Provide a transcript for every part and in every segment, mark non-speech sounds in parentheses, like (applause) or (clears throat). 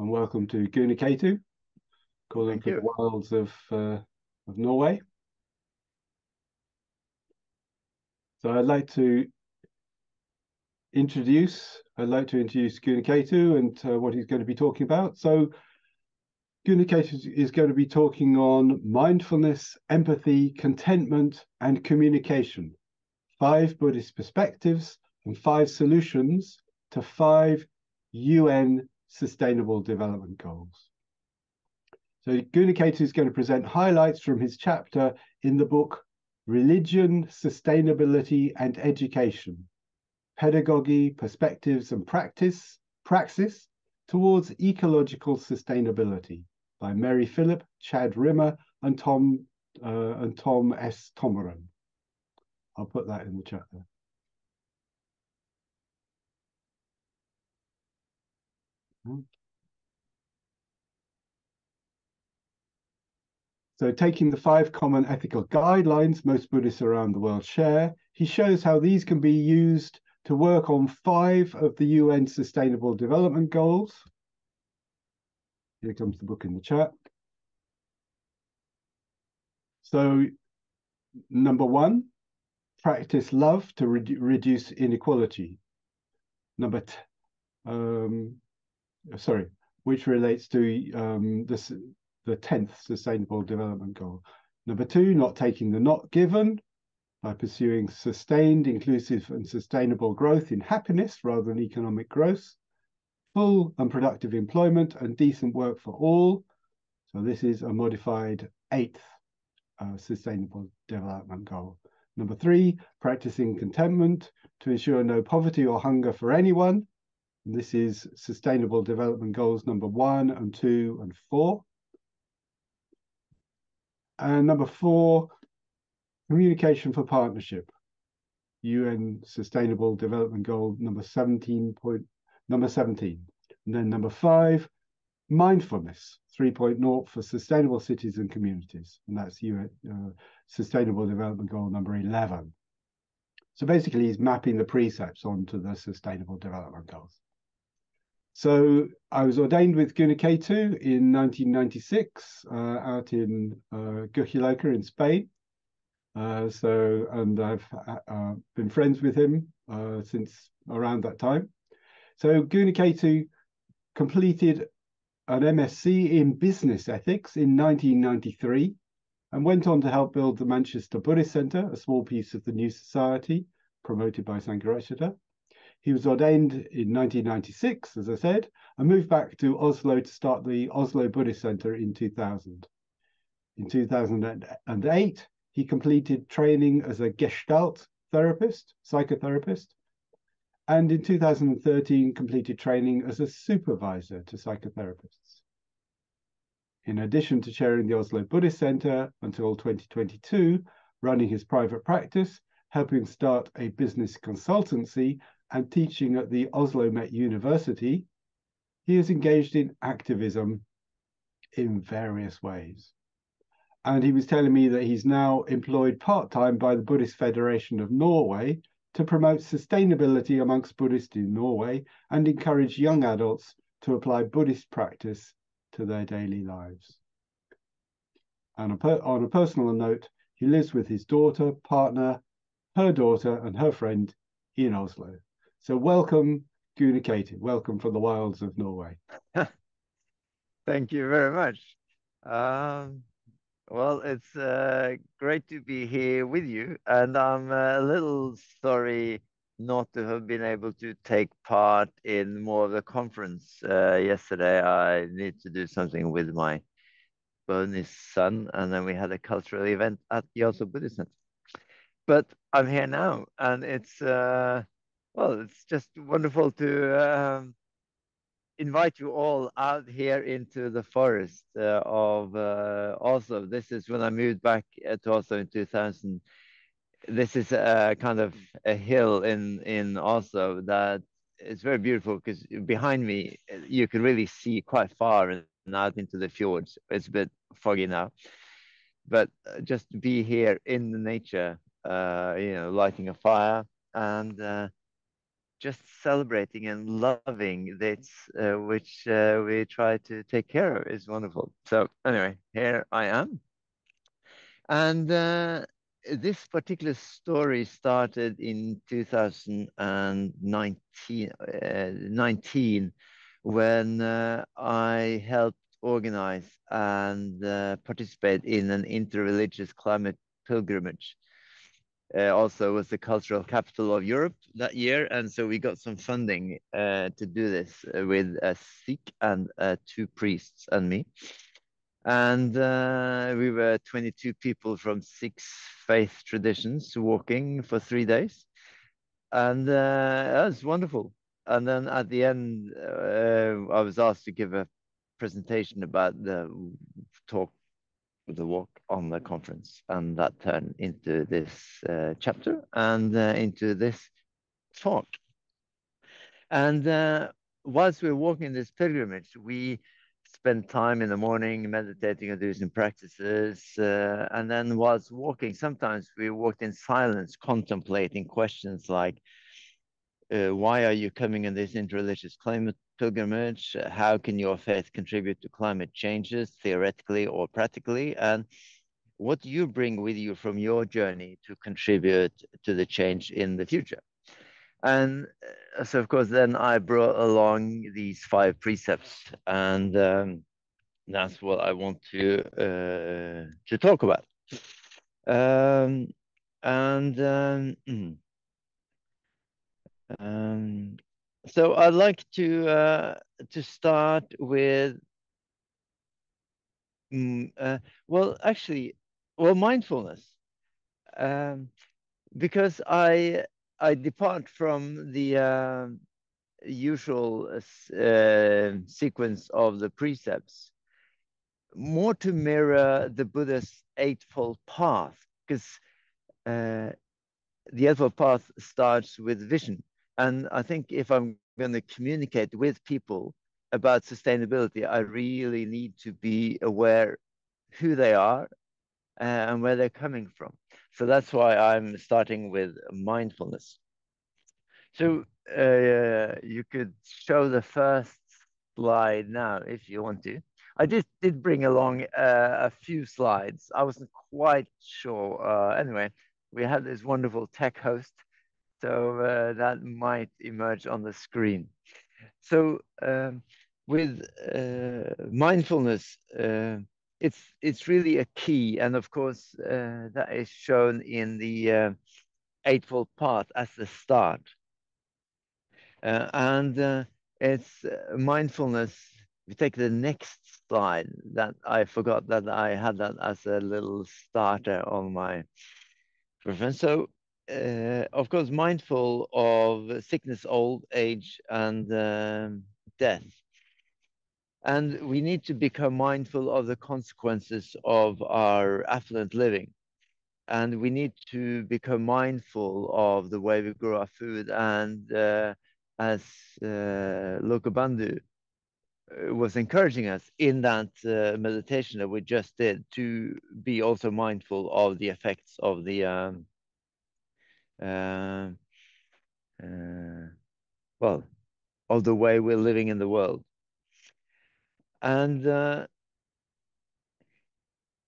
and welcome to Gunaketu, calling Thank from you. the wilds of uh, of Norway. So I'd like to introduce I'd like to introduce Gunaketu and uh, what he's going to be talking about. So Gunaketu is- is going to be talking on mindfulness, empathy, contentment, and communication. Five Buddhist perspectives and five solutions to five UN Sustainable Development Goals. So Gunaketu is going to present highlights from his chapter in the book Religion, Sustainability and Education, Pedagogy, Perspectives and Practice, Praxis Towards Ecological Sustainability by Mary Philip, Chad Rimmer and Tom uh, and Tom S. Tomren. I'll put that in the chat there. So, taking the five common ethical guidelines most Buddhists around the world share, he shows how these can be used to work on five of the UN Sustainable Development Goals. Here comes the book in the chat. So, number one, practice love to redu- reduce inequality. Number, um, sorry, which relates to um, this the 10th Sustainable Development Goal. Number two, not taking the not given by pursuing sustained, inclusive, and sustainable growth in happiness rather than economic growth, full and productive employment, and decent work for all. So, this is a modified eighth uh, Sustainable Development Goal. Number three, practicing contentment to ensure no poverty or hunger for anyone. This is Sustainable Development Goals number one and two and four. And number four, communication for partnership. UN Sustainable Development Goal number 17 point number 17. And then number five, mindfulness 3.0 for sustainable cities and communities. And that's UN uh, Sustainable Development Goal number 11. So basically, he's mapping the precepts onto the Sustainable Development Goals. So I was ordained with Gunaketu in 1996 uh, out in uh, in Spain. Uh, so, and I've uh, been friends with him uh, since around that time. So Gunaketu completed an MSc in business ethics in 1993 and went on to help build the Manchester Buddhist Centre, a small piece of the New Society promoted by Sangharakshita. He was ordained in 1996, as I said, and moved back to Oslo to start the Oslo Buddhist Center in 2000. In 2008, he completed training as a Gestalt therapist, psychotherapist, and in 2013 completed training as a supervisor to psychotherapists. In addition to chairing the Oslo Buddhist Center until 2022, running his private practice, helping start a business consultancy, and teaching at the Oslo Met University, he is engaged in activism in various ways. And he was telling me that he's now employed part time by the Buddhist Federation of Norway to promote sustainability amongst Buddhists in Norway and encourage young adults to apply Buddhist practice to their daily lives. And on a personal note, he lives with his daughter, partner, her daughter, and her friend in Oslo. So welcome, Gunaketu. Welcome from the wilds of Norway. (laughs) Thank you very much. Um, well, it's uh, great to be here with you, and I'm a little sorry not to have been able to take part in more of the conference uh, yesterday. I need to do something with my bonus son, and then we had a cultural event at the Oslo Buddhist Center. But I'm here now, and it's uh, well, it's just wonderful to um, invite you all out here into the forest uh, of uh, Oslo. This is when I moved back uh, to Oslo in 2000. This is a kind of a hill in in Oslo that is very beautiful because behind me you can really see quite far and out into the fjords. It's a bit foggy now, but uh, just to be here in the nature, uh, you know, lighting a fire and uh, just celebrating and loving this, uh, which uh, we try to take care of, is wonderful. So anyway, here I am. And uh, this particular story started in 2019 uh, 19, when uh, I helped organize and uh, participate in an interreligious climate pilgrimage uh, also was the cultural capital of Europe that year. And so we got some funding uh, to do this uh, with a Sikh and uh, two priests and me. And uh, we were 22 people from six faith traditions walking for three days. And uh, that was wonderful. And then at the end, I was asked to give a presentation about the talk the walk on the conference, and that turned into this uh, chapter and uh, into this talk. And uh, whilst we were walking this pilgrimage, we spent time in the morning meditating and doing some practices. Uh, and then whilst walking, sometimes we walked in silence, contemplating questions like, uh, why are you coming in this interreligious climate pilgrimage? How can your faith contribute to climate changes, theoretically or practically? And what do you bring with you from your journey to contribute to the change in the future? And uh, so, of course, then I brought along these five precepts, and um, that's what I want to uh, to talk about. Um, and um, (clears throat) um, so I'd like to uh, to start with, mm, uh, well, actually, well, mindfulness, um, because I I depart from the uh, usual uh, sequence of the precepts, more to mirror the Buddha's eightfold path, because uh, the eightfold path starts with vision and I think if I'm going to communicate with people about sustainability, I really need to be aware who they are uh, and where they're coming from. So that's why I'm starting with mindfulness. So uh, you could show the first slide now if you want to. I just did bring along uh, a few slides. I wasn't quite sure. Uh, anyway, we had this wonderful tech host so uh, that might emerge on the screen. So um, with uh, mindfulness, uh, it's it's really a key, and of course that is shown in the Eightfold Path as the start. And it's mindfulness. We take the next slide. That I forgot that I had that as a little starter on my preference. So uh, of course, mindful of sickness, old age, and um, death. And we need to become mindful of the consequences of our affluent living. And we need to become mindful of the way we grow our food. And uh, as uh, Lokabandhu uh, was encouraging us in that uh, meditation that we just did to be also mindful of the effects of the um, well, of the way we're living in the world. And uh,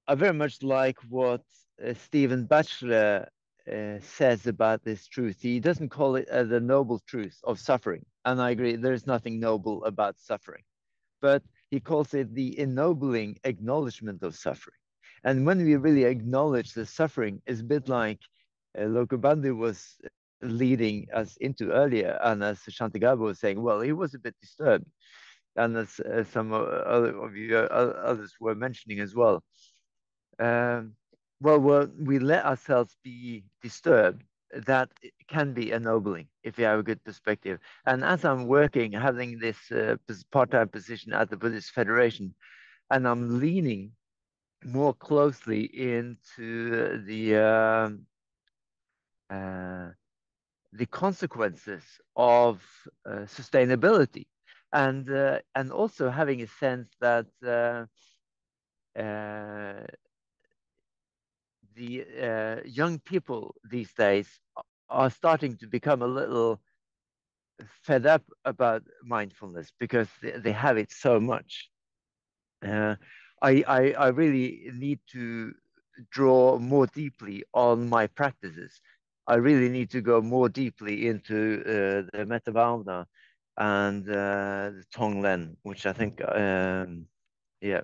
I very much like what uh, Stephen Batchelor uh, says about this truth. He doesn't call it uh, the noble truth of suffering. And I agree, there's nothing noble about suffering. But he calls it the ennobling acknowledgement of suffering. And when we really acknowledge the suffering, it's a bit like uh, Lokabandhu was leading us into earlier, and as Shantigarbha was saying, well, he was a bit disturbed, and as uh, some other of you uh, others were mentioning as well. Um, well, we let ourselves be disturbed. That can be ennobling if you have a good perspective. And as I'm working, having this uh, part-time position at the Buddhist Federation, and I'm leaning more closely into the um, the consequences of uh, sustainability and uh, and also having a sense that uh, uh, the uh, young people these days are starting to become a little fed up about mindfulness because they, they have it so much. Uh, I, I, I really need to draw more deeply on my practices. I really need to go more deeply into uh, the Metta Bhavana and uh, the Tonglen, which I think, um, yeah.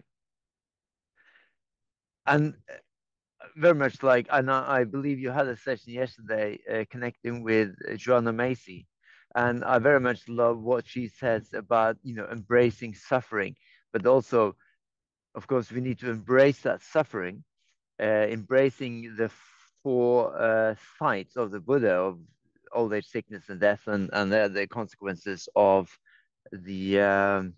And very much like, and I, I believe you had a session yesterday uh, connecting with Joanna Macy, and I very much love what she says about you know embracing suffering, but also, of course, we need to embrace that suffering, uh, embracing the four uh, of the Buddha of old age, sickness, and death, and and the, the consequences of the um,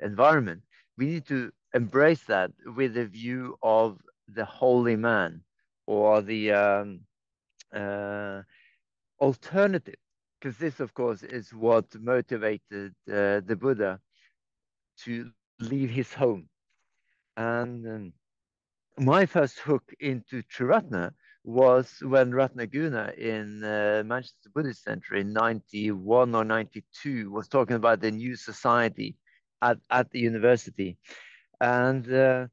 environment. We need to embrace that with a view of the holy man or the um, uh, alternative, because this, of course, is what motivated uh, the Buddha to leave his home. And um, my first hook into Triratna was when Ratnaguna in uh, Manchester Buddhist Center in 91 or 92 was talking about the new society at, at the university. And uh,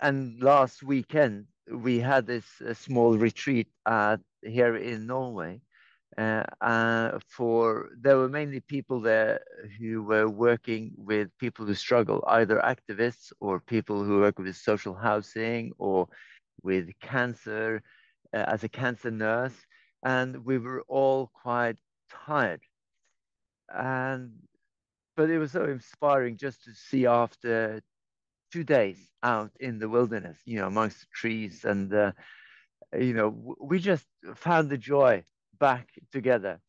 and last weekend we had this uh, small retreat at, here in Norway. Uh, uh, for there were mainly people there who were working with people who struggle, either activists or people who work with social housing or with cancer uh, as a cancer nurse, and we were all quite tired. And but it was so inspiring just to see after two days out in the wilderness, you know, amongst the trees. And, uh, you know, we just found the joy back together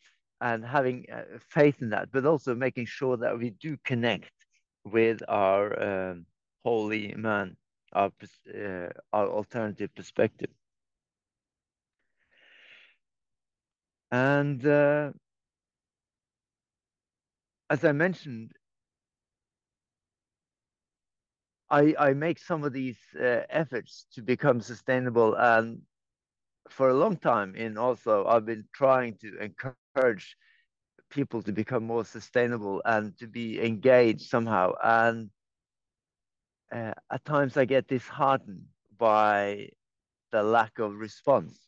and having uh, faith in that, but also making sure that we do connect with our um, holy man, our, uh, our alternative perspective. And uh, as I mentioned, I, I make some of these uh, efforts to become sustainable. And for a long time in Oslo, I've been trying to encourage people to become more sustainable and to be engaged somehow. And uh, at times I get disheartened by the lack of response.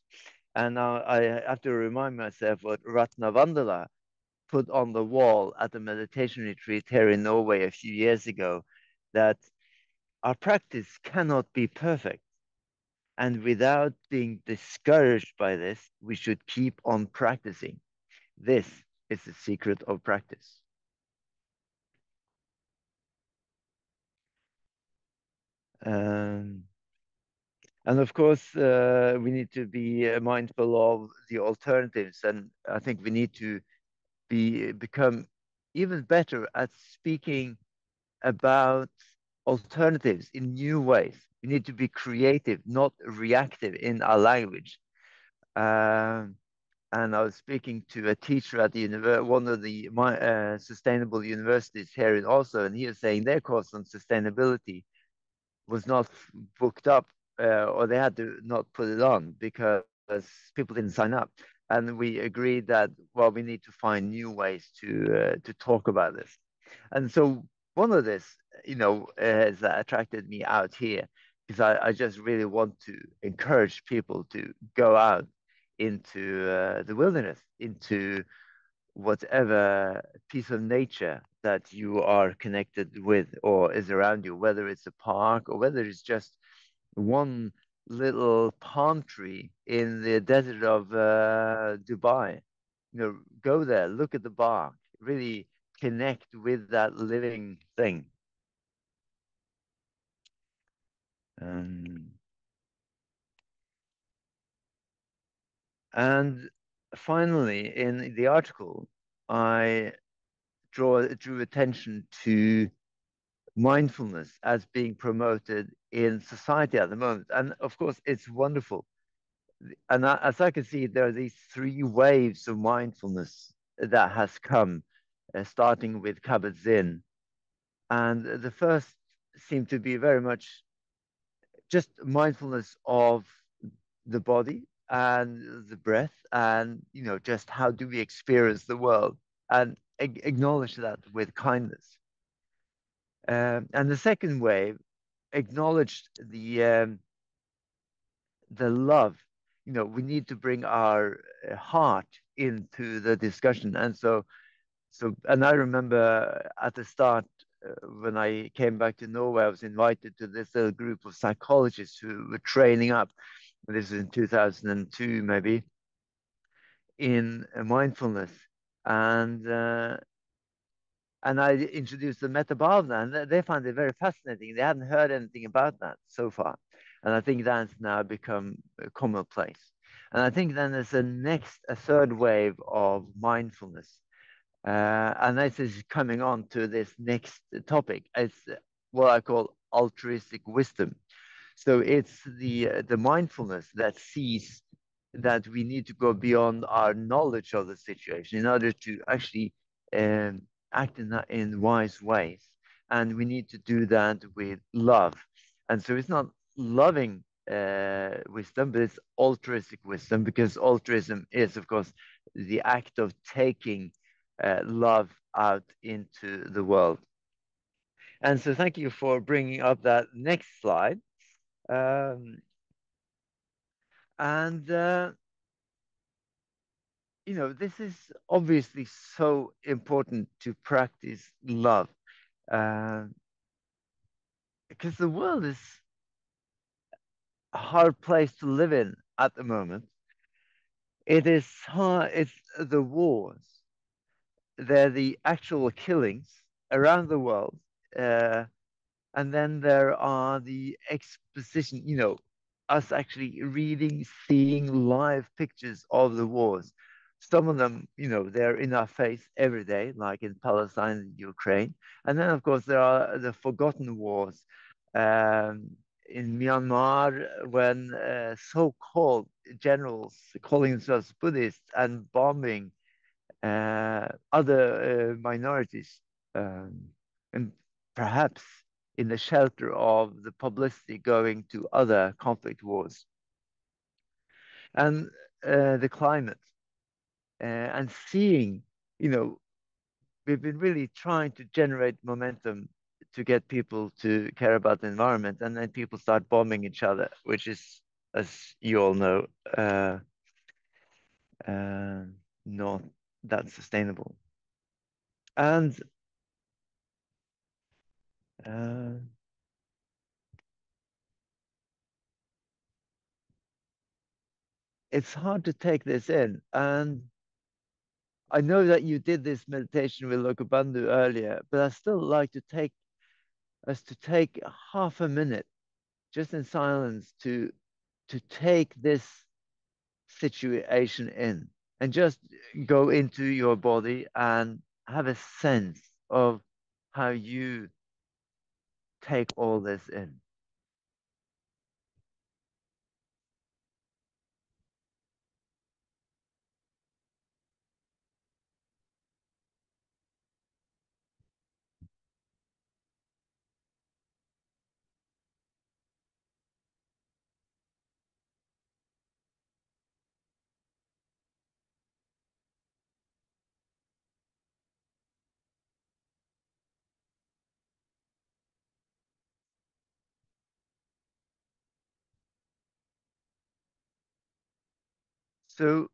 And now I have to remind myself what Ratna Vandala put on the wall at the meditation retreat here in Norway a few years ago that our practice cannot be perfect. And without being discouraged by this, we should keep on practicing. This is the secret of practice. And of course, uh, we need to be uh, mindful of the alternatives. And I think we need to be become even better at speaking about alternatives in new ways. We need to be creative, not reactive in our language. Um, and I was speaking to a teacher at the one of the uh, sustainable universities here in Oslo, and he was saying their course on sustainability was not booked up, uh, or they had to not put it on because people didn't sign up. And we agreed that well, we need to find new ways to uh, to talk about this. And so one of this, you know, has attracted me out here because I, I just really want to encourage people to go out into uh, the wilderness, into whatever piece of nature that you are connected with or is around you, whether it's a park or whether it's just one little palm tree in the desert of uh, Dubai. You know, go there, look at the bark, really connect with that living thing. Um, and finally, in the article, I draw drew attention to mindfulness as being promoted in society at the moment. And of course, it's wonderful. And as I can see, there are these three waves of mindfulness that has come uh, starting with Kabat-Zinn. And the first seemed to be very much just mindfulness of the body, and the breath and you know just how do we experience the world and acknowledge that with kindness. Um, and the second wave acknowledged the um, the love. You know we need to bring our uh, heart into the discussion. And so so and i remember at the start uh, when i came back to norway i was invited to this little group of psychologists who were training up. This is in 2002 maybe. In mindfulness and uh, and I introduced the Bhavana, and they found it very fascinating. They hadn't heard anything about that so far, and I think that's now become commonplace. And I think then there's a next, a third wave of mindfulness, uh, and this is coming on to this next topic. It's what I call altruistic wisdom. So it's the uh, the mindfulness that sees that we need to go beyond our knowledge of the situation in order to actually um, act in, in wise ways. And we need to do that with love. And so it's not loving uh, wisdom, but it's altruistic wisdom because altruism is, of course, the act of taking uh, love out into the world. And so thank you for bringing up that next slide. Um, and, uh, you know, this is obviously so important to practice love. Uh, because the world is a hard place to live in at the moment. It is hard, it's the wars. They're the actual killings around the world. Uh, and then there are the exposition, you know, us actually reading, seeing live pictures of the wars. Some of them, you know, they're in our face every day, like in Palestine and Ukraine. And then, of course, there are the forgotten wars um, in Myanmar when uh, so-called generals calling themselves Buddhists and bombing uh, other uh, minorities, um, and perhaps in the shelter of the publicity going to other conflict wars. And uh, the climate uh, and seeing, you know, we've been really trying to generate momentum to get people to care about the environment, and then people start bombing each other, which is, as you all know, uh, uh, not that sustainable. And uh, it's hard to take this in. And I know that you did this meditation with Lokabandhu earlier, but I still like to take us to take half a minute just in silence to to take this situation in and just go into your body and have a sense of how you take all this in. So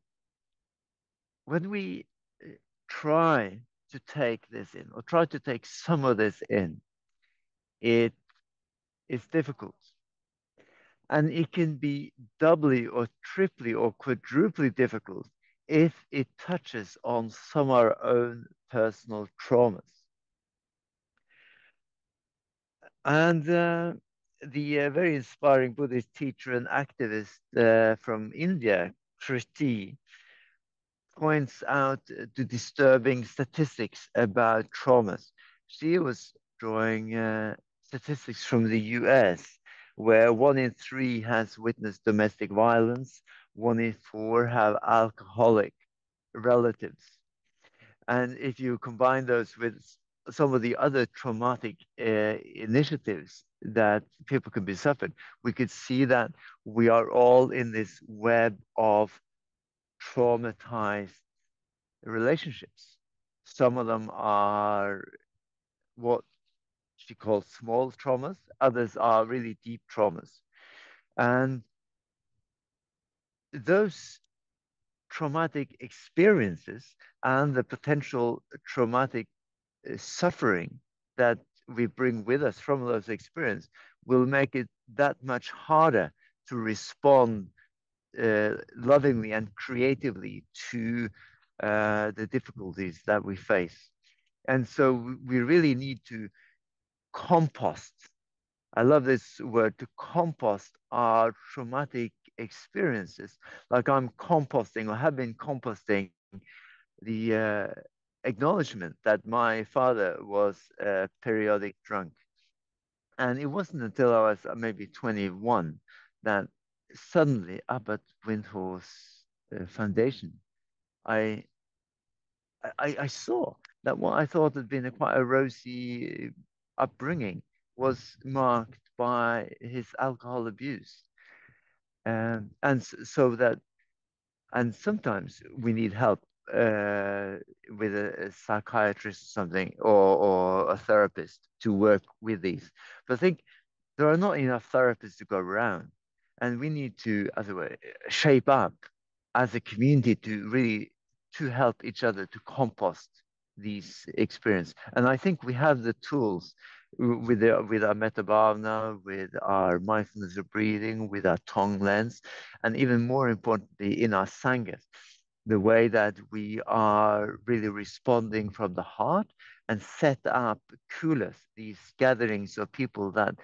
when we uh, try to take this in or try to take some of this in, it is difficult. And it can be doubly or triply or quadruply difficult if it touches on some of our own personal traumas. And uh, the uh, very inspiring Buddhist teacher and activist uh, from India, Kritee, points out the disturbing statistics about traumas. She was drawing uh, statistics from the US, where one in three has witnessed domestic violence, one in four have alcoholic relatives. And if you combine those with some of the other traumatic uh, initiatives that people could be suffered, we could see that we are all in this web of traumatized relationships. Some of them are what she calls small traumas, others are really deep traumas. And those traumatic experiences and the potential traumatic uh, suffering that we bring with us from those experiences will make it that much harder to respond uh, lovingly and creatively to uh, the difficulties that we face. And so we really need to compost. I love this word to compost our traumatic experiences. Like I'm composting or have been composting the uh, acknowledgement that my father was a periodic drunk. And it wasn't until I was uh, maybe 21 that suddenly up at Windhorse uh, Foundation, I, I, I saw that what I thought had been a quite a rosy upbringing was marked by his alcohol abuse. Um, and so that, and sometimes we need help uh, with a, psychiatrist or something, or, or a therapist to work with these. But I think there are not enough therapists to go around, and we need to, as a way, shape up as a community to really to help each other to compost these experience. And I think we have the tools with the, with our metta bhavana, with our mindfulness of breathing, with our Tonglens, and even more importantly, in our sanghas, the way that we are really responding from the heart and set up kulas, these gatherings of people that,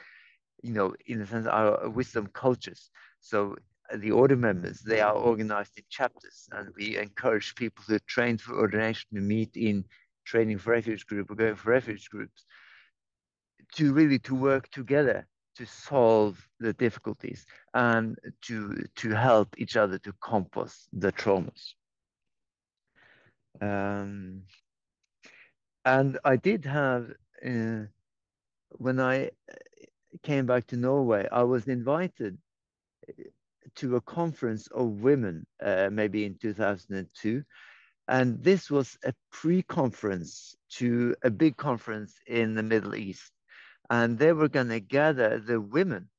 you know, in a sense, are wisdom cultures. So uh, the order members, they are organized in chapters, and we encourage people who train for ordination to meet in training for refuge group or going for refuge groups to really to work together to solve the difficulties and to to help each other to compost the traumas. Um, and I did have uh, when I came back to Norway, I was invited to a conference of women, uh, maybe in 2002. And this was a pre conference to a big conference in the Middle East and they were going to gather the women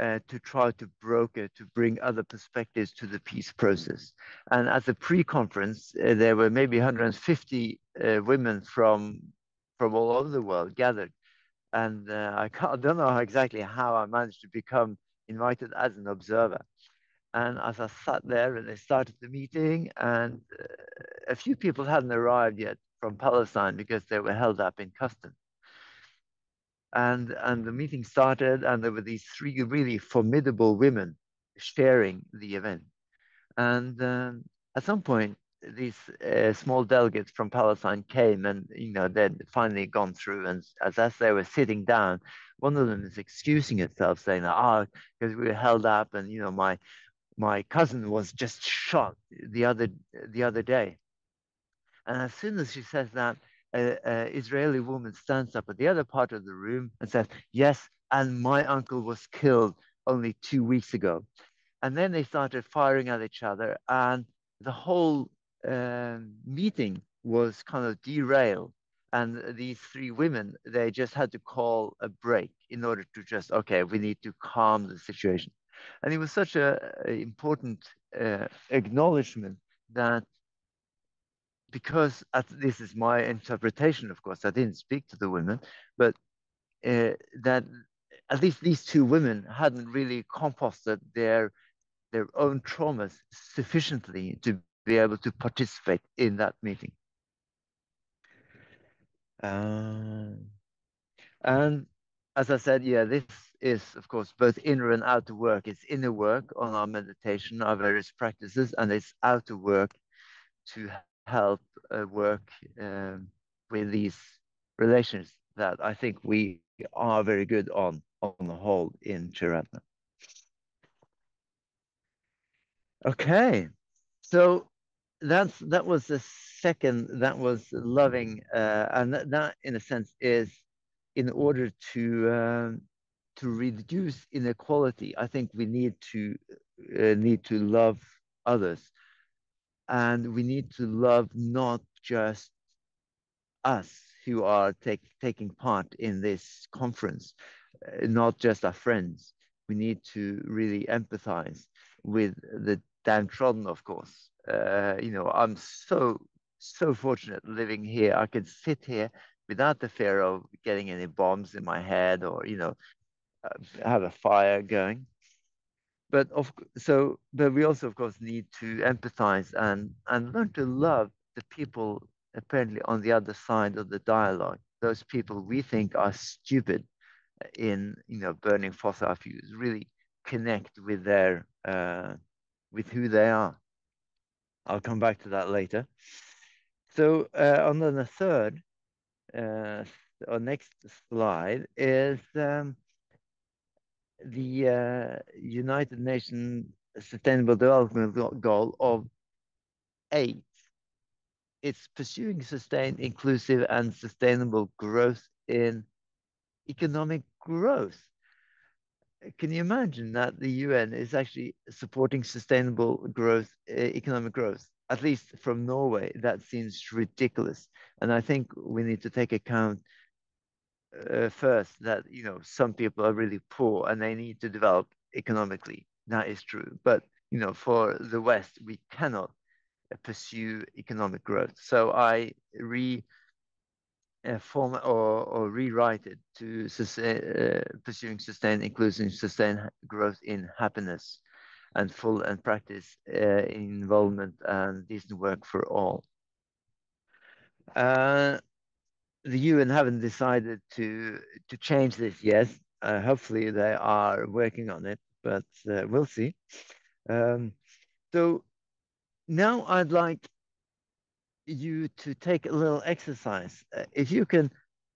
uh, to try to broker, to bring other perspectives to the peace process. And at the pre-conference, uh, there were maybe 150 uh, women from from all over the world gathered. And uh, I, I don't know exactly how I managed to become invited as an observer. And as I sat there and they started the meeting, and uh, a few people hadn't arrived yet from Palestine because they were held up in customs and and the meeting started and there were these three really formidable women sharing the event. And um, at some point these uh, small delegates from palestine came and you know they'd finally gone through and as, as they were sitting down one of them is excusing itself saying ah oh, because we were held up and you know my my cousin was just shot the other the other day and as soon as she says that a, Israeli woman stands up at the other part of the room and says, Yes, and my uncle was killed only two weeks ago. And then they started firing at each other, and the whole uh, meeting was kind of derailed. And these three women, they just had to call a break in order to just, okay, we need to calm the situation. And it was such an important uh, acknowledgement that because this is my interpretation, of course, I didn't speak to the women, but uh, that at least these two women hadn't really composted their their own traumas sufficiently to be able to participate in that meeting. Uh, and as I said, yeah, this is, of course, both inner and outer work. It's inner work on our meditation, our various practices, and it's outer work to help uh, work um, with these relations that I think we are very good on on the whole in Triratna. Okay, so that's that was the second that was loving uh, and that, that in a sense is in order to um, to reduce inequality i think we need to uh, need to love others and we need to love not just us who are take, taking part in this conference uh, not just our friends we need to really empathize with the downtrodden of course uh, you know, I'm so, so fortunate living here. I can sit here without the fear of getting any bombs in my head or, you know, uh, have a fire going. But of so, but we also, of course, need to empathize and and learn to love the people apparently on the other side of the dialogue. Those people we think are stupid in you know burning fossil fuels. Really connect with their uh, with who they are. I'll come back to that later. So uh, on the third, uh, or next slide is um, the uh, United Nations Sustainable Development Goal of eight. It's pursuing sustained, inclusive, and sustainable growth in economic growth. Can you imagine that the UN is actually supporting sustainable growth, economic growth? At least from Norway, that seems ridiculous. And I think we need to take account uh, first that you know some people are really poor and they need to develop economically. That is true, but you know for the West we cannot pursue economic growth. So I re uh, form or, or rewrite it to sustain, uh, pursuing sustained inclusion, sustained growth in happiness and full and practice uh, involvement and decent work for all. The UN haven't decided to to change this yet. Uh, hopefully, they are working on it, but uh, we'll see. Um, so now I'd like you to take a little exercise. Uh, if you can,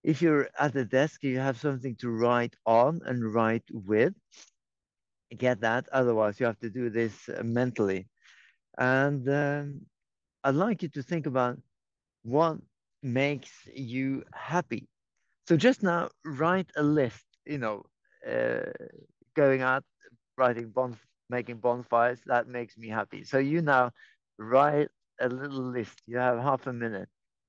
if you're at the desk, you have something to write on and write with, get that. Otherwise, you have to do this uh, mentally. And um, I'd like you to think about what makes you happy. So just now, write a list, you know, uh, going out, writing bon making bonfires, that makes me happy. So you now write a little list. You have half a minute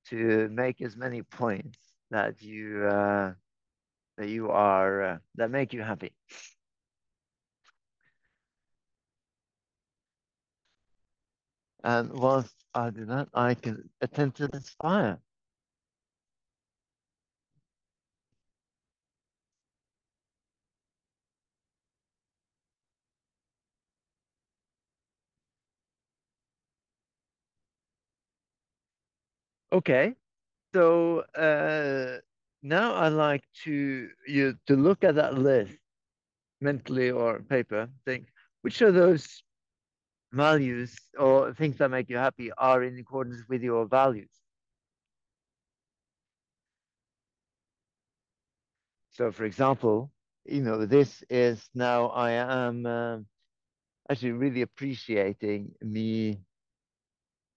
to make as many points that you uh, that you are uh, that make you happy. And whilst I do that, I can attend to this fire. Okay, so uh, now I'd like to you to look at that list mentally or paper. Think which of those values or things that make you happy are in accordance with your values. So, for example, you know, this is now I am uh, actually really appreciating me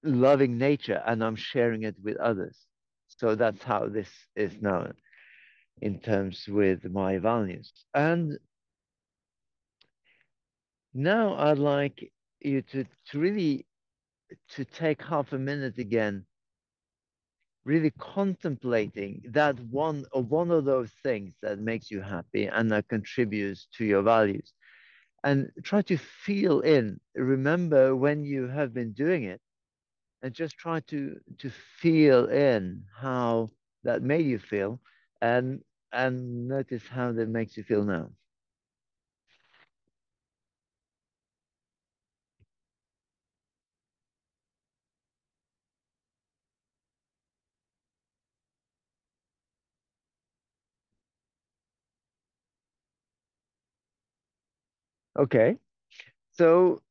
loving nature and I'm sharing it with others. So that's how this is now in terms with my values. And now I'd like you to, to really to take half a minute again, really contemplating that one or one of those things that makes you happy and that contributes to your values. And try to feel in, remember when you have been doing it and just try to to feel in how that made you feel and and notice how that makes you feel now. Okay. So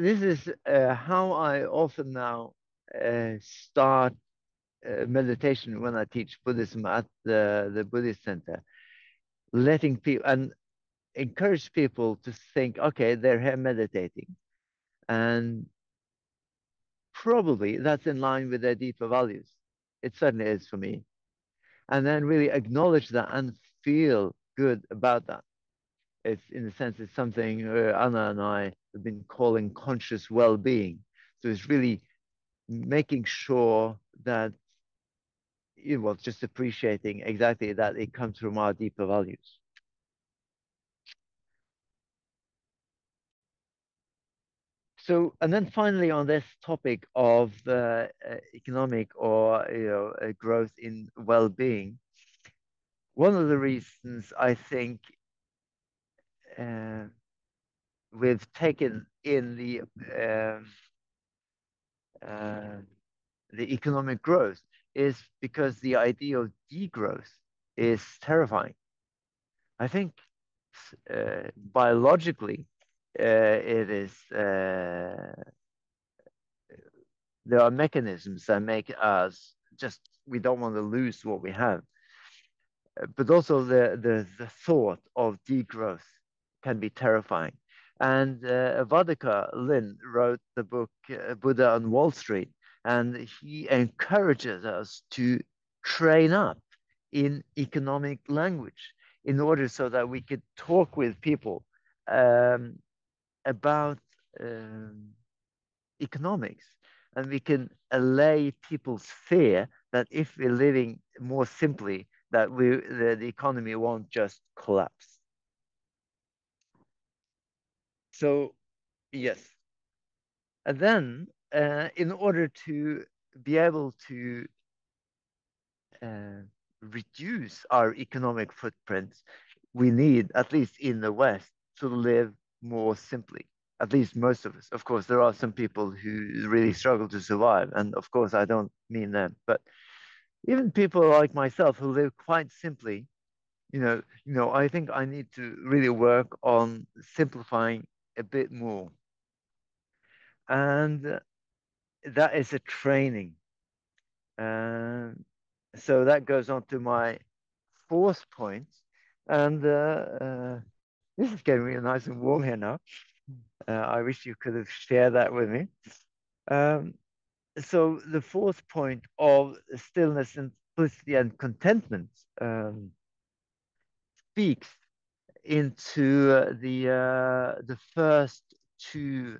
this is uh, how I often now uh, start uh, meditation when I teach Buddhism at the, the Buddhist Center, letting people and encourage people to think, okay, they're here meditating. And probably that's in line with their deeper values. It certainly is for me. And then really acknowledge that and feel good about that. It's in a sense, it's something uh, Anna and I have been calling conscious well-being. So it's really making sure that you know, just appreciating exactly that it comes from our deeper values. So, and then finally on this topic of uh, uh, economic or you know uh, growth in well-being, one of the reasons I think uh, we've taken in the um, uh, the economic growth is because the idea of degrowth is terrifying. I think uh, biologically uh, it is there are mechanisms that make us just we don't want to lose what we have but also the, the, the thought of degrowth can be terrifying. And uh, Linn wrote the book uh, Buddha on Wall Street and he encourages us to train up in economic language in order so that we could talk with people um, about um, economics. And we can allay people's fear that if we're living more simply that we the, the economy won't just collapse so yes and then uh, in order to be able to uh, reduce our economic footprints, we need, at least in the West, to live more simply. At least most of us. Of course, there are some people who really struggle to survive, and of course, I don't mean them. But even people like myself who live quite simply, you know, you know, I think I need to really work on simplifying a bit more. And that is a training. So that goes on to my fourth point. And uh, uh, this is getting really nice and warm here now. Uh, I wish you could have shared that with me. Um, so the fourth point of stillness, simplicity, and contentment um, speaks into uh, the uh, the first two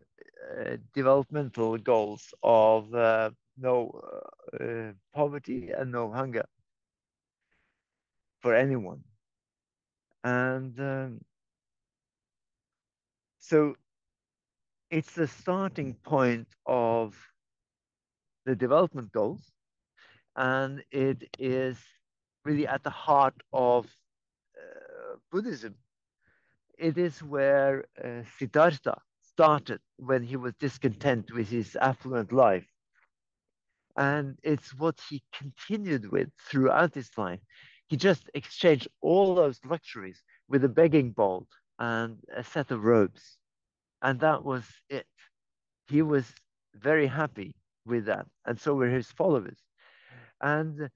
uh, developmental goals of no poverty and no hunger for anyone. And um, so it's the starting point of the development goals, and it is really at the heart of uh, Buddhism. It is where uh, Siddhartha started when he was discontent with his affluent life. And it's what he continued with throughout his life. He just exchanged all those luxuries with a begging bowl and a set of robes. And that was it. He was very happy with that. And so were his followers. And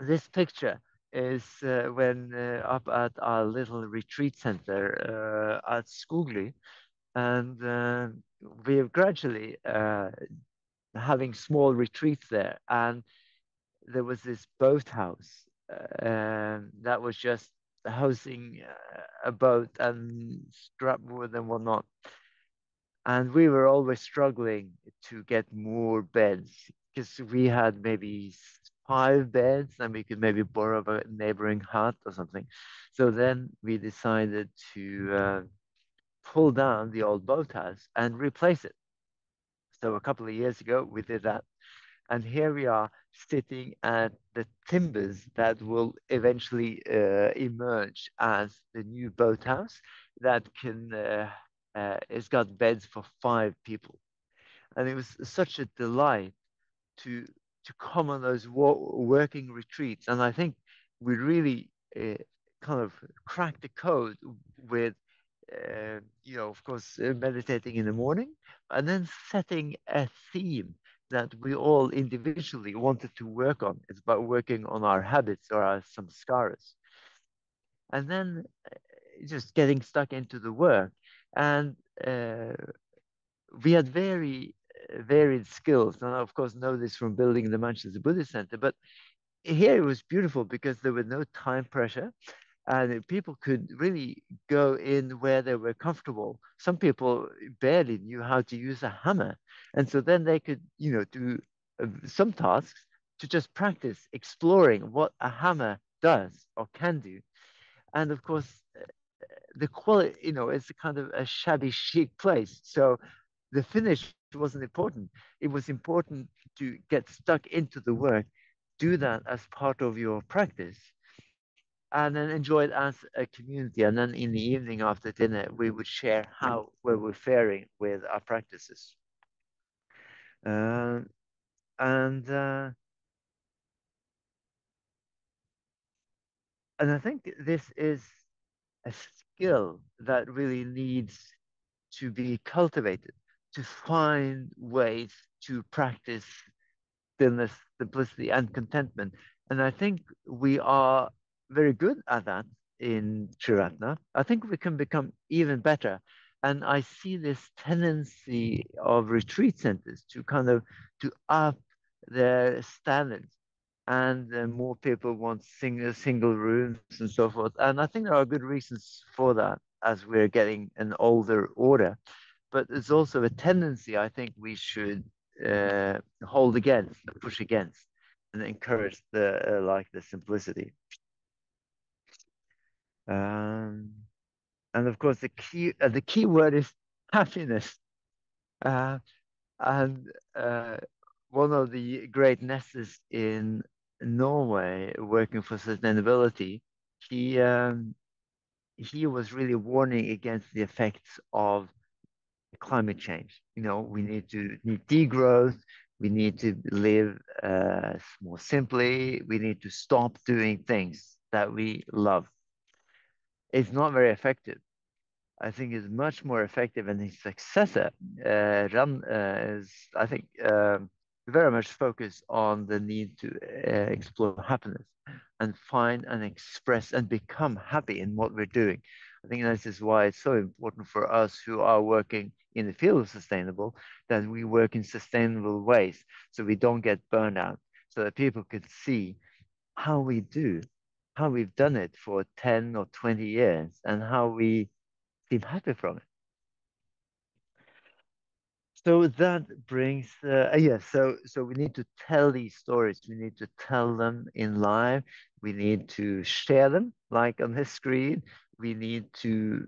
this picture is uh, when uh, up at our little retreat center uh, at Skogli, and uh, we're gradually uh, having small retreats there. And there was this boathouse uh, that was just housing a boat and scrap wood and whatnot. And we were always struggling to get more beds because we had maybe five beds and we could maybe borrow a neighboring hut or something. So then we decided to uh, pull down the old boathouse and replace it. So a couple of years ago, we did that. And here we are sitting at the timbers that will eventually uh, emerge as the new boathouse that can, uh, uh, it's got beds for five people. And it was such a delight to, to come on those working retreats. And I think we really uh, kind of cracked the code with uh, you know, of course, uh, meditating in the morning, and then setting a theme that we all individually wanted to work on. It's about working on our habits or our samskaras. And then just getting stuck into the work. And we had very varied skills. And I, of course, know this from building the Manchester Buddhist Center. But here it was beautiful because there was no time pressure and people could really go in where they were comfortable. Some people barely knew how to use a hammer. And so then they could, you know, do uh, some tasks to just practice exploring what a hammer does or can do. And of course, uh, the quality, you know, it's a kind of a shabby chic place. So the finish wasn't important. It was important to get stuck into the work, do that as part of your practice, and then enjoy it as a community. And then in the evening after dinner, we would share how we were faring with our practices. Uh, and uh, and I think this is a skill that really needs to be cultivated to find ways to practice stillness, simplicity, and contentment. And I think we are very good at that in Triratna. I think we can become even better. And I see this tendency of retreat centers to kind of to up their standards and uh, more people want single single rooms and so forth. And I think there are good reasons for that as we're getting an older order. But there's also a tendency I think we should uh, hold against, push against, and encourage the uh, like the simplicity. Um, and of course, the key uh, the key word is happiness. Uh, and uh, one of the great nesses in Norway working for sustainability, he um, he was really warning against the effects of climate change. You know, we need to need degrowth. We need to live uh, more simply. We need to stop doing things that we love. It's not very effective. I think is much more effective, and his successor, uh, Ran, uh, is I think. Um, very much focused on the need to uh, explore happiness and find and express and become happy in what we're doing. I think this is why it's so important for us who are working in the field of sustainable that we work in sustainable ways so we don't get burned out, so that people can see how we do, how we've done it for 10 or 20 years, and how we seem happy from it. So that brings uh, uh, yes so so we need to tell these stories. We need to tell them in live. We need to share them like on this screen we need to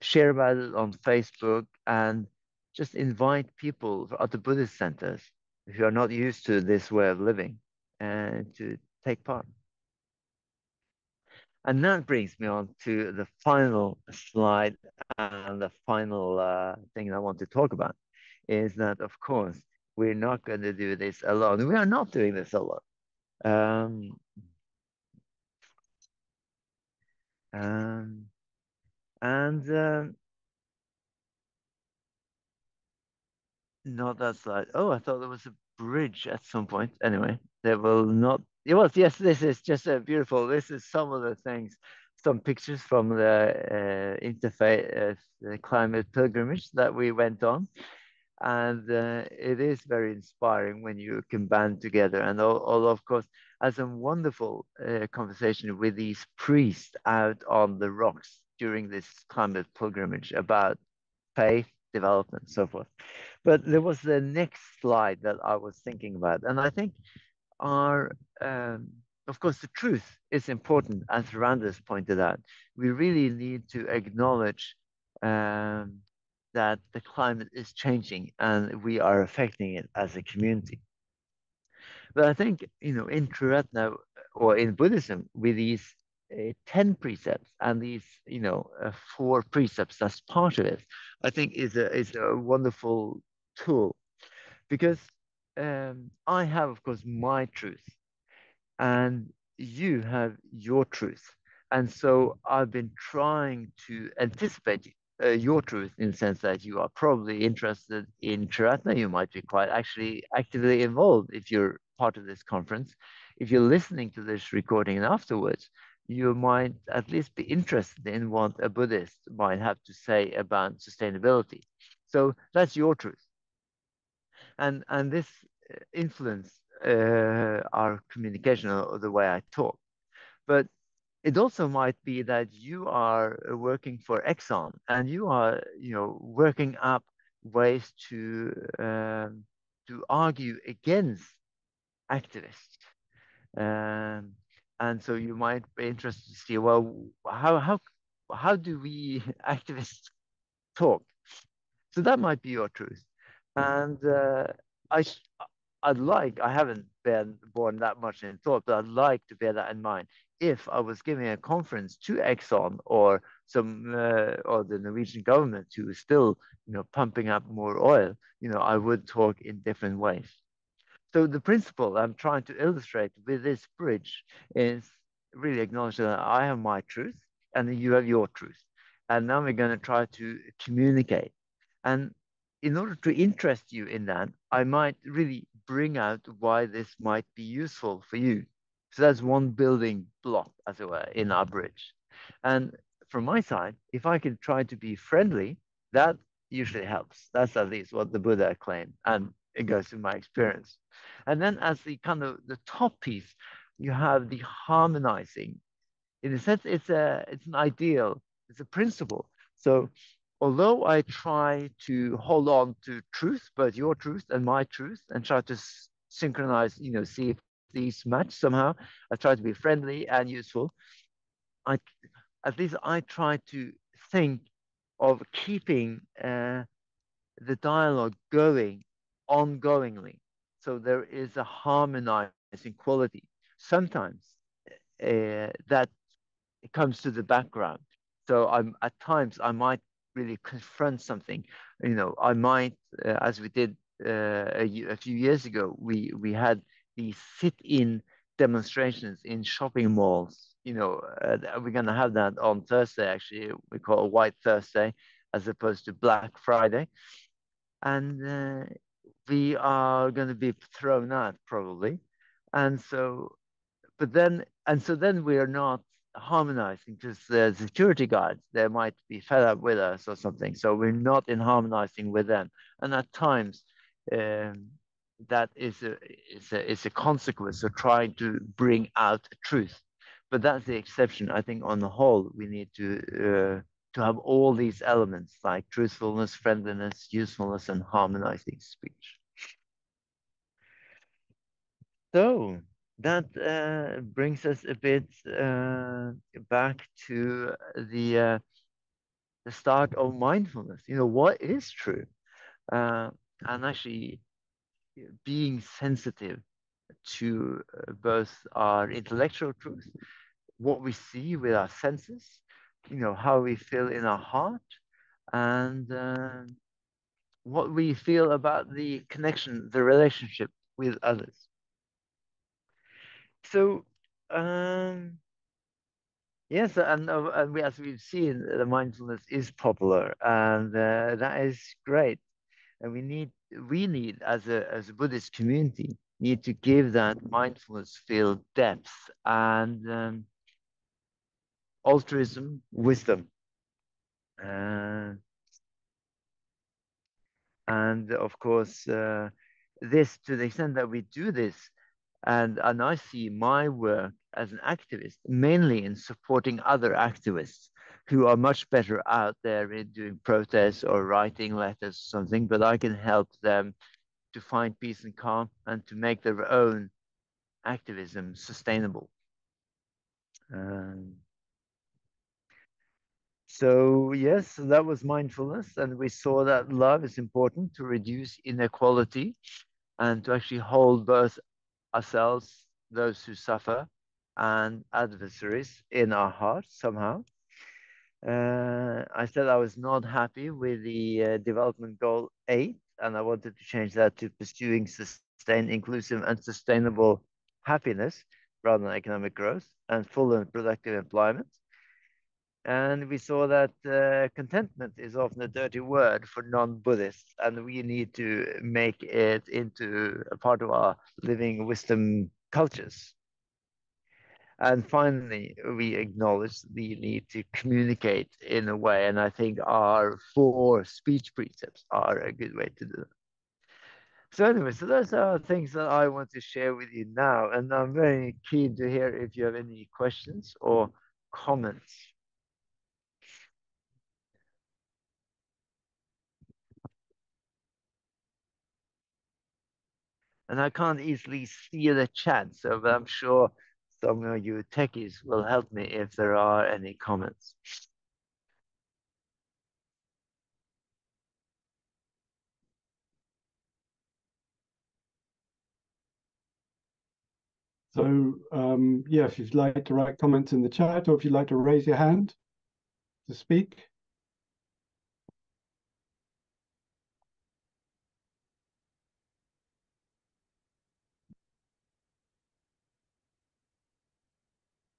share about it on facebook and just invite people at the buddhist centers who are not used to this way of living and to take part and that brings me on to the final slide and the final uh, thing I want to talk about is that, of course, we're not going to do this alone. We are not doing this alone. Um, um, and um, not that slide. Oh, I thought there was a bridge at some point. Anyway, there will not. It was yes. This is just a beautiful. This is some of the things. Some pictures from the uh, interfaith, uh, climate pilgrimage that we went on and uh, it is very inspiring when you can band together and although of course as a wonderful uh, conversation with these priests out on the rocks during this climate pilgrimage about faith development so forth but there was the next slide that i was thinking about and i think our um, of course the truth is important as Randers pointed out we really need to acknowledge um, that the climate is changing and we are affecting it as a community. But I think, you know, in Triratna or in Buddhism, with these uh, 10 precepts and these, you know, uh, four precepts as part of it, I think is a, is a wonderful tool because um, I have, of course, my truth and you have your truth. And so I've been trying to anticipate uh, your truth in the sense that you are probably interested in Triratna. You might be quite actually actively involved if you're part of this conference. If you're listening to this recording and afterwards, you might at least be interested in what a Buddhist might have to say about sustainability. So that's your truth. and and this influence uh, our communication or the way I talk. But it also might be that you are working for Exxon and you are, you know, working up ways to um, to argue against activists. Um, and so you might be interested to see, well, how how how do we (laughs) activists talk? So that might be your truth. And uh, I I'd like, I haven't been born that much in thought, but I'd like to bear that in mind. If I was giving a conference to Exxon or some uh, or the Norwegian government who is still, you know, pumping up more oil, you know, I would talk in different ways. So the principle I'm trying to illustrate with this bridge is really acknowledging that I have my truth and you have your truth. And now we're going to try to communicate. And in order to interest you in that, I might really bring out why this might be useful for you. So that's one building block, as it were, in our bridge. And from my side, if I can try to be friendly, that usually helps. That's at least what the Buddha claimed, and it goes to my experience. And then as the kind of the top piece, you have the harmonizing. In a sense, it's a it's an ideal, it's a principle. So although I try to hold on to truth, both your truth and my truth, and try to synchronize, you know, see if these match somehow, I try to be friendly and useful. I, at least I try to think of keeping uh, the dialogue going ongoingly. So there is a harmonizing quality. Sometimes uh, that comes to the background. So I'm at times I might really confront something. You know, I might, uh, as we did uh, a, a, few years ago, we we had these sit-in demonstrations in shopping malls. You know, we're going to have that on Thursday. Actually, we call it White Thursday, as opposed to Black Friday, and uh, we are going to be thrown out probably. And so, but then, and so then we are not harmonizing because the security guards they might be fed up with us or something. So we're not in harmonizing with them. And at times um, that is a, is a is a consequence of trying to bring out truth. But that's the exception. I think on the whole we need to uh, to have all these elements like truthfulness friendliness usefulness and harmonizing speech so that uh, brings us a bit uh, back to the uh, the start of mindfulness. You know, what is true, uh, and actually being sensitive to uh, both our intellectual truth, what we see with our senses, you know, how we feel in our heart, and uh, what we feel about the connection, the relationship with others. So, um, yes, and, uh, and we, as we've seen, the mindfulness is popular, and uh, that is great. And we need, we need as a as a Buddhist community, need to give that mindfulness feel depth and um, altruism, wisdom. Uh, and of course, uh, this to the extent that we do this and, and I see my work as an activist mainly in supporting other activists who are much better out there in doing protests or writing letters or something, but I can help them to find peace and calm and to make their own activism sustainable. Um, so yes, that was mindfulness, and we saw that love is important to reduce inequality and to actually hold both ourselves, those who suffer, and adversaries in our hearts somehow. Uh, I said I was not happy with the uh, development goal eight, and I wanted to change that to pursuing sustained, inclusive, and sustainable happiness rather than economic growth and full and productive employment. And we saw that uh, contentment is often a dirty word for non-Buddhists, and we need to make it into a part of our living wisdom cultures. And finally, we acknowledge the need to communicate in a way, and I think our four speech precepts are a good way to do that. So anyway, so those are things that I want to share with you now, and I'm very keen to hear if you have any questions or comments. And I can't easily see the chat, so I'm sure some of you techies will help me if there are any comments. So um, yeah, if you'd like to write comments in the chat or if you'd like to raise your hand to speak.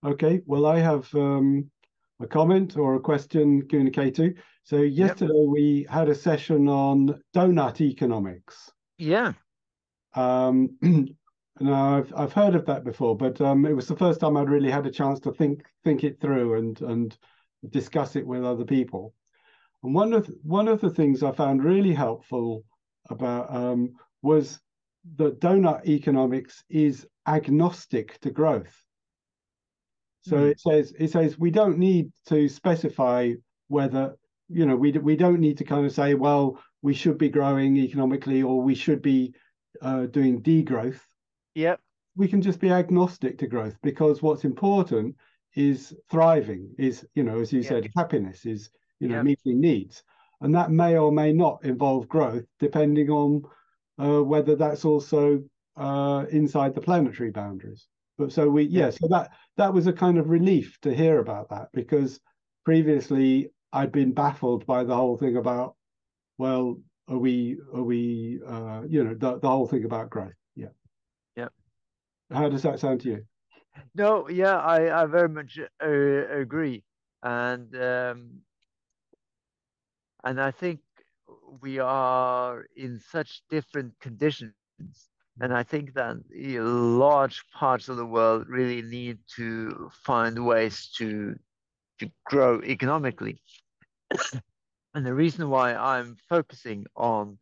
Okay, well, I have um, a comment or a question, Gunaketu. So yesterday yep. we had a session on donut economics. Yeah. Um, (clears throat) now I've I've heard of that before, but um, it was the first time I'd really had a chance to think think it through and and discuss it with other people. And one of one of the things I found really helpful about um, was that donut economics is agnostic to growth. So mm. it says it says we don't need to specify whether you know we we don't need to kind of say well we should be growing economically or we should be uh, doing degrowth. Yep. We can just be agnostic to growth because what's important is thriving, is you know as you yep. said happiness is you know yep. meeting needs, and that may or may not involve growth depending on uh, whether that's also uh, inside the planetary boundaries. But so we, yeah, so that that was a kind of relief to hear about that because previously I'd been baffled by the whole thing about, well, are we are we uh, you know the, the whole thing about growth? Yeah. Yeah. How does that sound to you? No, yeah, I I very much uh, agree, and um, and I think we are in such different conditions and I think that large parts of the world really need to find ways to to grow economically. (coughs) and the reason why I'm focusing on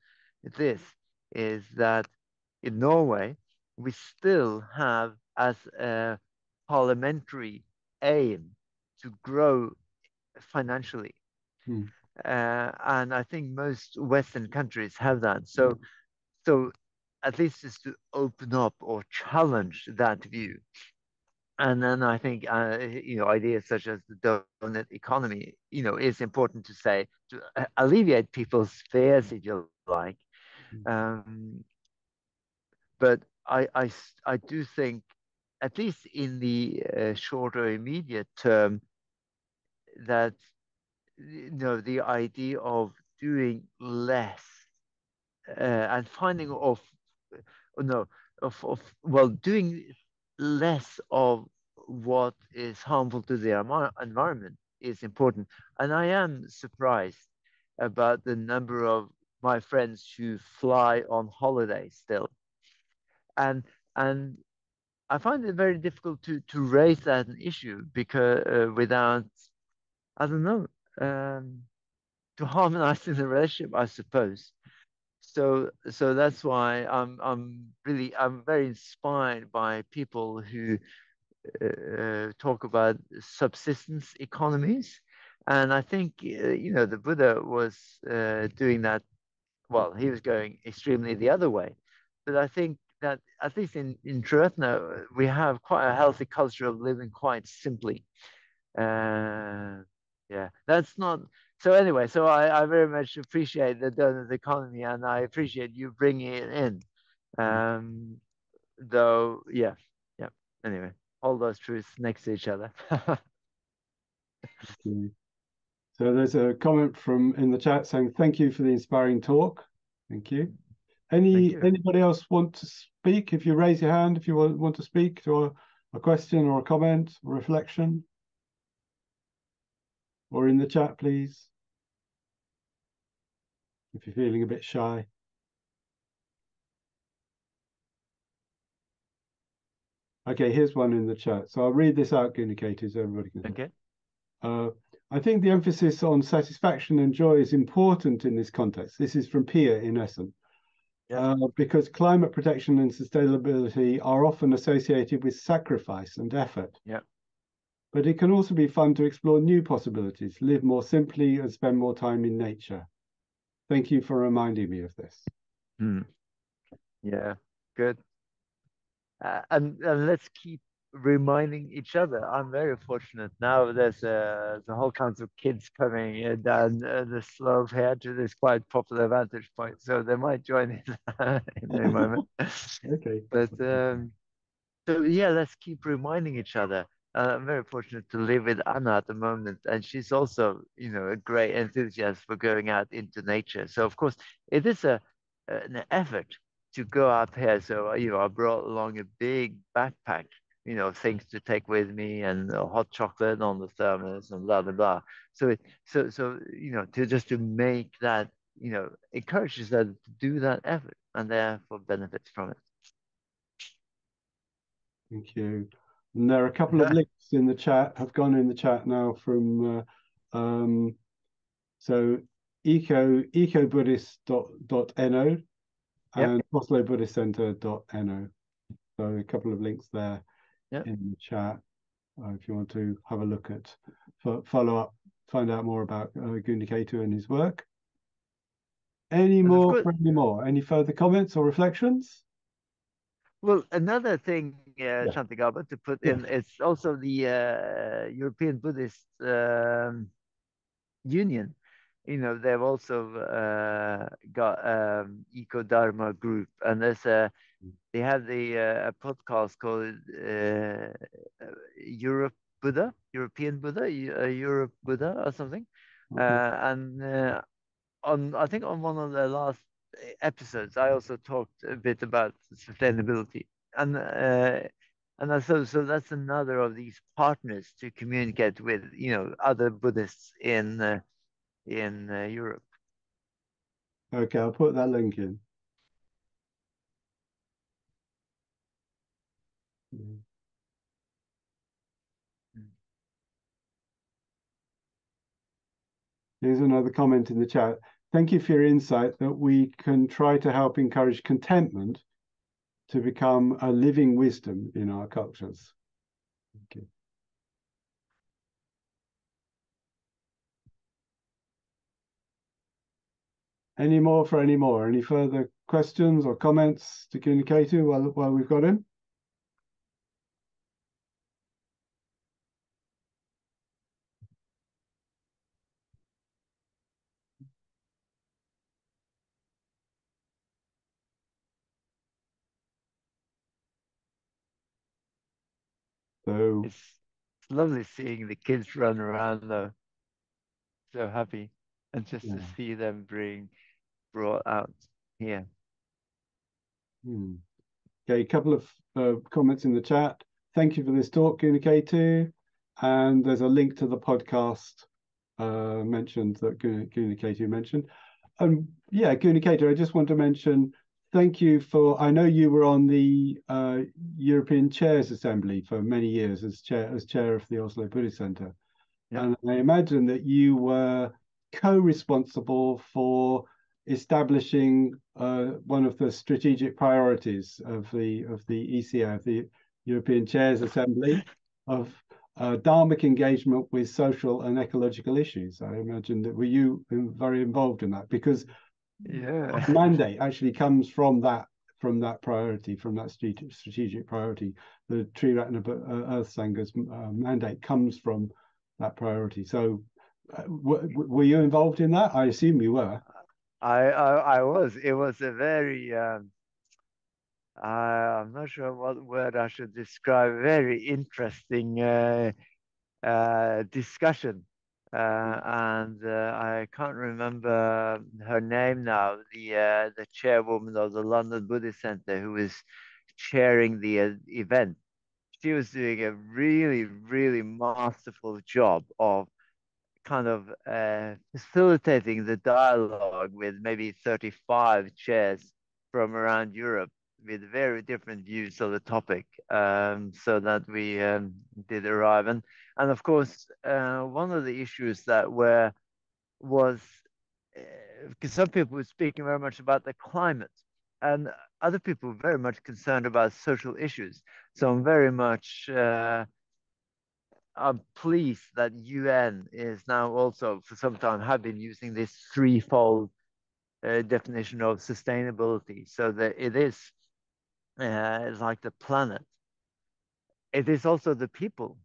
this is that in Norway, we still have as a parliamentary aim to grow financially. Hmm. Uh, and I think most Western countries have that. So, so at least is to open up or challenge that view. And then I think uh, you know ideas such as the donut economy, you know, is important to say to alleviate people's fears, if you like. Mm-hmm. Um, but I, I I do think, at least in the uh, shorter immediate term, that you know the idea of doing less uh, and finding of Oh, no, of, of well, doing less of what is harmful to the environment is important. And I am surprised about the number of my friends who fly on holiday still. And and I find it very difficult to to raise that an issue because uh, without I don't know um, to harmonize in the relationship, I suppose so so that's why I'm I'm really I'm very inspired by people who uh, talk about subsistence economies, and I think uh, you know the Buddha was uh, doing that. Well, he was going extremely the other way, but I think that at least in in Triratna we have quite a healthy culture of living quite simply. Uh, yeah, that's not so anyway, so I, I very much appreciate the donut economy, and I appreciate you bringing it in. Um, though, yeah, yeah. Anyway, all those truths next to each other. (laughs) so there's a comment from in the chat saying thank you for the inspiring talk. Thank you. Any thank you. anybody else want to speak? If you raise your hand, if you want, want to speak to a, a question or a comment or reflection or in the chat, please. If you're feeling a bit shy. Okay, here's one in the chat. So I'll read this out, Gunaketu, so everybody can. Okay. Uh, I think the emphasis on satisfaction and joy is important in this context. This is from Pia in Essen. yeah. uh, because climate protection and sustainability are often associated with sacrifice and effort. Yeah. But it can also be fun to explore new possibilities, live more simply, and spend more time in nature. Thank you for reminding me of this. Hmm. Yeah, good. Uh, and, and let's keep reminding each other. I'm very fortunate now. There's a the whole kinds of kids coming down uh, the slope here to this quite popular vantage point, so they might join in (laughs) in any moment. (laughs) okay. But um, so yeah, let's keep reminding each other. Uh, I'm very fortunate to live with Anna at the moment, and she's also, you know, a great enthusiast for going out into nature. So of course, it is a an effort to go up here. So you know, I brought along a big backpack you know things to take with me and hot chocolate on the thermos and blah blah blah so it so so you know to just to make that you know encourages them to do that effort and therefore benefits from it thank you and there are a couple of links in the chat have gone in the chat now from uh, um so eco ecobuddhist.no and yep. oslo buddhist center.no so a couple of links there yep. in the chat uh, if you want to have a look at for, follow up, find out more about uh, Ketu and his work. Any more? Any more? Any further comments or reflections? Well, another thing, uh, yeah. Shantigarbha, to put in, it's also the uh, European Buddhist um, Union. You know, they've also uh, got um, Eco Dharma group, and there's a they have the uh, a podcast called uh, Europe Buddha, European Buddha, uh, Europe Buddha or something. Mm-hmm. Uh, and uh, on I think on one of the last episodes, I also talked a bit about sustainability, and uh, and so so that's another of these partners to communicate with, you know, other Buddhists in uh, in uh, Europe. Okay, I'll put that link in. Mm. Here's another comment in the chat. Thank you for your insight that we can try to help encourage contentment to become a living wisdom in our cultures. Okay. Any more for any more? Any further questions or comments to communicate to while, while we've got him? So it's lovely seeing the kids run around though. So happy. And just yeah. to see them being brought out here. Hmm. Okay, a couple of uh, comments in the chat. Thank you for this talk, Gunaketu. And there's a link to the podcast uh, mentioned that Gunaketu mentioned. Um, yeah, Gunaketu, I just want to mention thank you for. I know you were on the uh, European Chairs Assembly for many years as chair as chair of the Oslo Buddhist Center, yeah. and I imagine that you were co-responsible for establishing uh, one of the strategic priorities of the of the ECA the European Chairs Assembly of uh, dharmic engagement with social and ecological issues. I imagine that were you very involved in that because yeah. Mandate actually comes from that from that priority from that strategic priority. The Triratna uh, Earth Sangha's uh, mandate comes from that priority. So uh, were you involved in that? I assume you were. I i, I was. It was a very um, i'm not sure what word i should describe. Very interesting uh, uh discussion uh, and uh, I can't remember her name now. The uh, the chairwoman of the London Buddhist Center, who was chairing the uh, event, she was doing a really, really masterful job of kind of uh, facilitating the dialogue with maybe 35 chairs from around Europe with very different views of the topic, um, so that we um, did arrive and and of course, uh, one of the issues that were was because uh, some people were speaking very much about the climate and other people were very much concerned about social issues. So I'm very much uh, I'm pleased that UN is now also for some time have been using this threefold uh, definition of sustainability. So that it is uh, like the planet. It is also the people.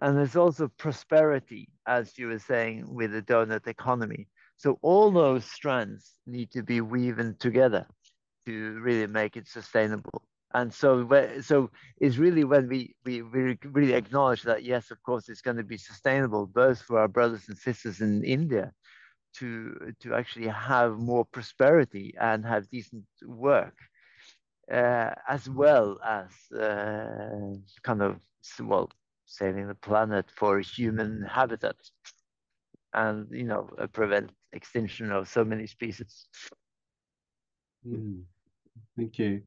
And there's also prosperity, as you were saying, with the donut economy. So all those strands need to be woven together to really make it sustainable. And so, so it's really when we, we, we really acknowledge that, yes, of course, it's going to be sustainable, both for our brothers and sisters in India to, to actually have more prosperity and have decent work, uh, as well as uh, kind of, well, saving the planet for human habitat and, you know, prevent extinction of so many species. Mm. Thank you.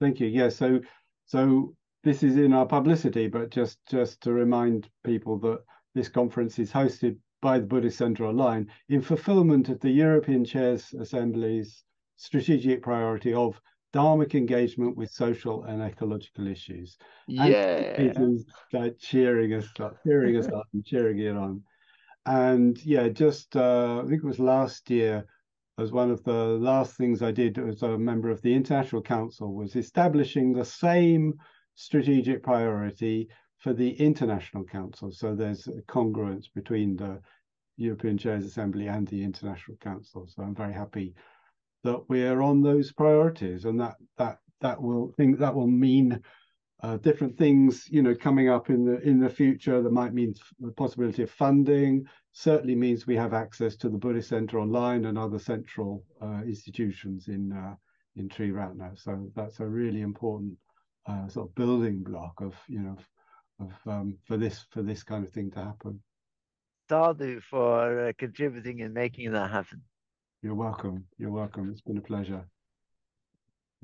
Thank you. Yeah, so so this is in our publicity, but just just to remind people that this conference is hosted by the Buddhist Center Online in fulfillment of the European Chairs Assembly's strategic priority of dharmic engagement with social and ecological issues. Yeah. And like cheering us up, cheering us up and cheering it on. And yeah, just uh, I think it was last year as one of the last things I did as a member of the International Council was establishing the same strategic priority for the International Council. So there's a congruence between the European Chairs Assembly and the International Council. So I'm very happy that we're on those priorities, and that that that will think that will mean uh, different things, you know, coming up in the in the future that might mean the possibility of funding. Certainly means we have access to the Buddhist Center online and other central uh, institutions in uh, in Triratna. So that's a really important uh, sort of building block of you know of um, for this for this kind of thing to happen. Sadhu for uh, contributing and making that happen. You're welcome. You're welcome. It's been a pleasure.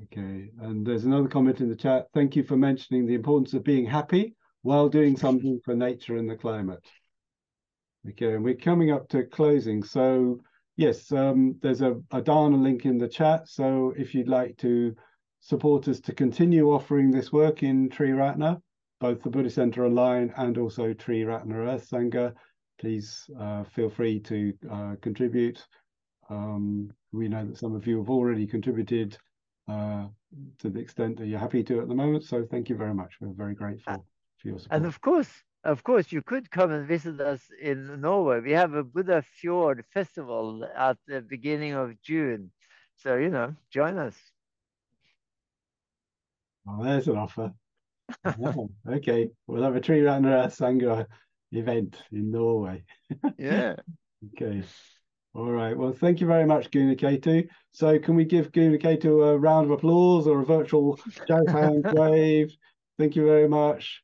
Okay, and there's another comment in the chat. Thank you for mentioning the importance of being happy while doing something for nature and the climate. Okay, and we're coming up to closing. So yes, um, there's a, a Dana link in the chat. So if you'd like to support us to continue offering this work in Tree Triratna, both the Buddhist Center Online and also Tree Triratna Earth Sangha, please uh, feel free to uh, contribute. Um, we know that some of you have already contributed uh, to the extent that you're happy to at the moment. So thank you very much. We're very grateful for your support. And of course, of course, you could come and visit us in Norway. We have a Buddha Fjord festival at the beginning of June. So, you know, join us. Oh, there's an offer. oh, (laughs) okay, we'll have a tree Triratna Sangha event in Norway. yeah. (laughs) okay. All right. Well, thank you very much, Gunaketu. So can we give Gunaketu a round of applause or a virtual (laughs) shout hand wave? Thank you very much.